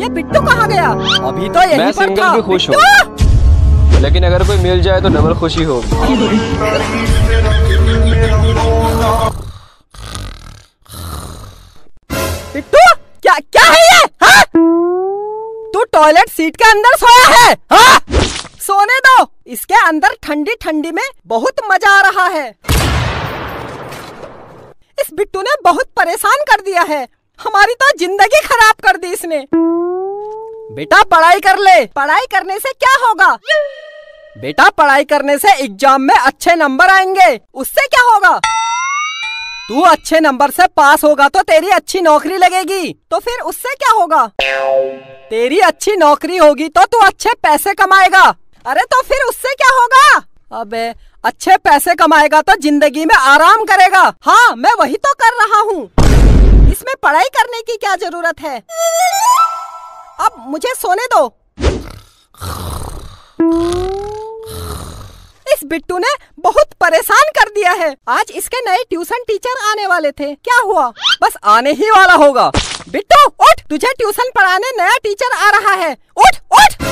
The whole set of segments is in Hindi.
ये बिट्टू कहाँ गया? अभी तो यहीं मैं पर सिंगल था। भी खुश हूँ। लेकिन अगर कोई मिल जाए तो डबल खुशी होगी। बिट्टू क्या क्या है ये? हाँ? तू टॉयलेट सीट के अंदर सोया है हाँ? सोने दो। इसके अंदर ठंडी ठंडी में बहुत मज़ा आ रहा है। इस बिट्टू ने बहुत परेशान कर दिया है। हमारी तो ज़िंदगी खराब कर दी इसने। बेटा पढ़ाई कर ले। पढ़ाई करने से क्या होगा? बेटा पढ़ाई करने से एग्ज़ाम में अच्छे नंबर आएँगे। उससे क्या होगा? तू अच्छे नंबर से पास होगा तो तेरी अच्छी नौकरी लगेगी। तो फिर उससे क्या होगा? तेरी अच्छी नौकरी होगी तो तू अच्छे पैसे कमाएगा। अरे तो फिर उससे क्या होगा? अबे अच्छे पैसे कमाएगा तो ज़िंदगी में आराम करेगा। हाँ मैं वही तो कर रहा हूँ। इसमें पढ़ाई करने की क्या ज़रूरत है? अब मुझे सोने दो। इस बिट्टू ने बहुत परेशान कर दिया है। आज इसके नए ट्यूशन टीचर आने वाले थे। क्या हुआ? बस आने ही वाला होगा। बिट्टू, उठ! तुझे ट्यूशन पढ़ाने नया टीचर आ रहा है। उठ उठ!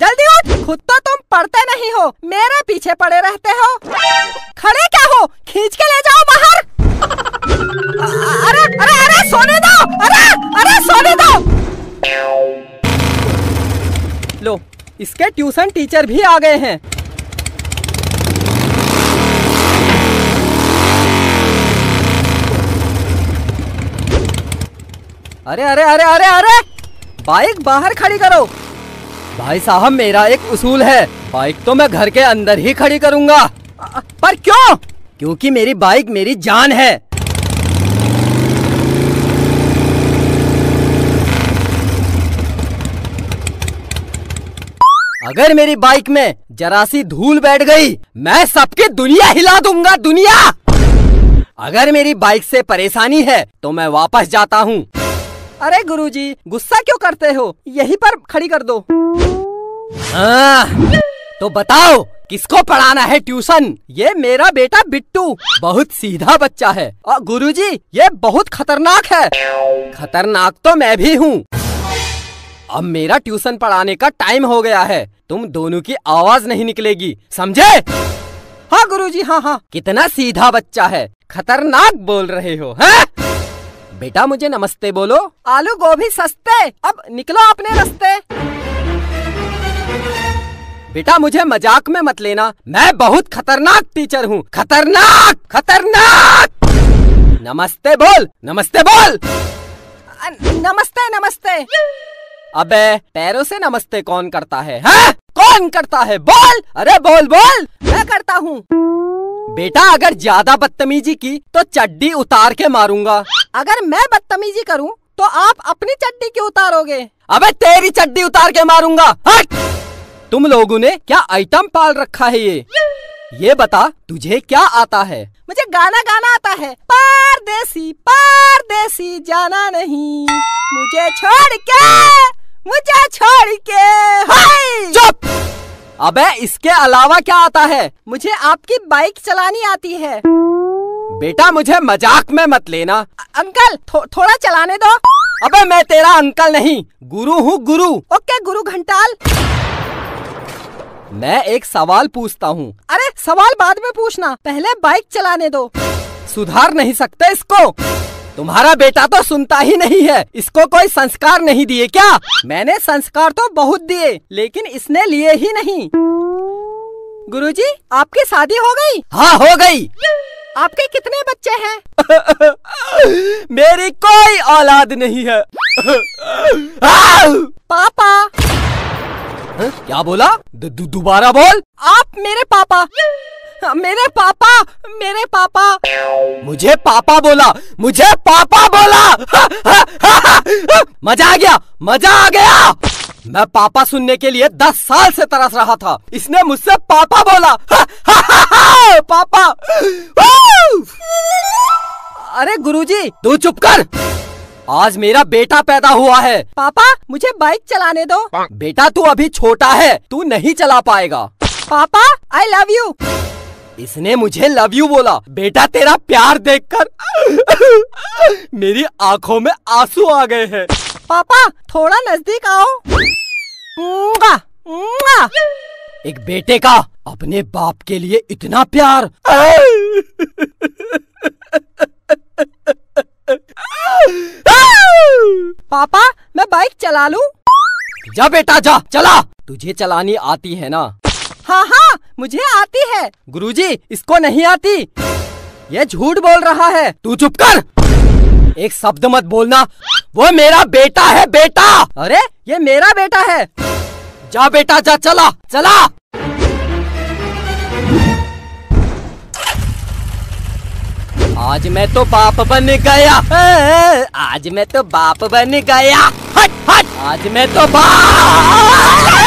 जल्दी उठ! खुद तो तुम पढ़ते नहीं हो। मेरे पीछे पड़े रहते हो। खड़े क्या हो? खींच के ले जाओ बाहर। अरे अरे अरे, सोने दो! अरे अरे, सोने दो! लो, इसके ट्यूशन टीचर भी आ गए हैं। अरे अरे अरे अरे अरे! बाइक बाहर खड़ी करो। भाई साहब, मेरा एक उसूल है। बाइक तो मैं घर के अंदर ही खड़ी करूँगा। पर क्यों? क्योंकि मेरी बाइक मेरी जान है। अगर मेरी बाइक में जरा सी धूल बैठ गई मैं सबकी दुनिया हिला दूँगा दुनिया! अगर मेरी बाइक से परेशानी है तो मैं वापस जाता हूँ। अरे गुरुजी गुस्सा क्यों करते हो? यहीं पर खड़ी कर दो। हाँ, तो बताओ किसको पढ़ाना है ट्यूशन? ये मेरा बेटा बिट्टू बहुत सीधा बच्चा है। और गुरुजी ये बहुत खतरनाक है। खतरनाक तो मैं भी हूँ। अब मेरा ट्यूशन पढ़ाने का टाइम हो गया है। तुम दोनों की आवाज़ नहीं निकलेगी, समझे? हाँ गुरुजी हाँ हाँ। कितना सीधा बच्चा है, खतरनाक बोल रहे हो, हैं? बेटा मुझे नमस्ते बोलो। आलू गोभी सस्ते, अब निकलो अपने रास्ते। बेटा मुझे मज़ाक में मत लेना, मैं बहुत खतरनाक टीचर हूँ। खतरनाक खतरनाक! नमस्ते बोल नमस्ते बोल! नमस्ते नमस्ते। अबे, पैरों से नमस्ते कौन करता है, हैं? कौन करता है? बोल! अरे बोल बोल! मैं करता हूँ। बेटा, अगर ज़्यादा बदतमीजी की तो चड्डी उतार के मारूँगा। अगर मैं बदतमीजी करूँ तो आप अपनी चड्डी क्यों उतारोगे? अबे, तेरी चड्डी उतार के मारूँगा। हट! तुम लोगों ने क्या आइटम पाल रखा है ये? ये बता, तुझे क्या आता है? मुझे गाना गाना आता है। पारदेसी पारदेसी, जाना नहीं। मुझे छोड़ के! मुझे छोड़ के हाय चुप! अबे इसके अलावा क्या आता है? मुझे आपकी बाइक चलानी आती है। बेटा मुझे मज़ाक में मत लेना। अ- अंकल थो, थोड़ा चलाने दो। अबे मैं तेरा अंकल नहीं गुरु हूँ गुरु। ओके गुरु घंटाल। मैं एक सवाल पूछता हूँ। अरे सवाल बाद में पूछना। पहले बाइक चलाने दो। सुधार नहीं सकते इसको। तुम्हारा बेटा तो सुनता ही नहीं है। इसको कोई संस्कार नहीं दिए क्या? मैंने संस्कार तो बहुत दिए लेकिन इसने लिए ही नहीं। गुरुजी आपकी शादी हो गई? हाँ हो गई। आपके कितने बच्चे हैं? मेरी कोई औलाद नहीं है। पापा। हाँ? क्या बोला? दोबारा बोल। आप मेरे पापा। मेरे पापा मेरे पापा? मुझे पापा बोला मुझे पापा बोला। मज़ा आ गया मज़ा आ गया। मैं पापा सुनने के लिए दस साल से तरस रहा था। इसने मुझसे पापा बोला। पापा। अरे गुरुजी तू चुप कर। आज मेरा बेटा पैदा हुआ है। पापा मुझे बाइक चलाने दो। बेटा तू अभी छोटा है। तू नहीं चला पाएगा। पापा आई लव यू इसने मुझे लव यू बोला। बेटा तेरा प्यार देखकर मेरी आँखों में आँसू आ गए हैं। पापा थोड़ा नज़दीक आओ। एक बेटे का अपने बाप के लिए इतना प्यार। पापा मैं बाइक चला लूँ? जा बेटा जा चला। तुझे चलानी आती है ना। हाँ हाँ मुझे आती है। गुरुजी, इसको नहीं आती। ये झूठ बोल रहा है। तू चुप कर। एक शब्द मत बोलना। वो मेरा बेटा है, बेटा। अरे, ये मेरा बेटा है। जा बेटा, जा, चला चला। आज मैं तो बाप बन गया। आज मैं तो बाप बन गया। हट हट। आज मैं तो बाप।